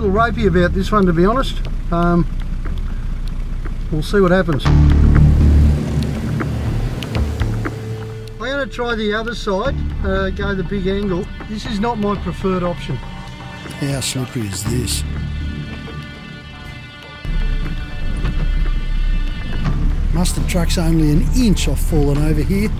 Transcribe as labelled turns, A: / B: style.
A: little ropey about this one to be honest. Um, we'll see what happens. I'm going to try the other side, uh, go the big angle. This is not my preferred option.
B: How slippery is this? Mustard truck's only an inch off falling over here.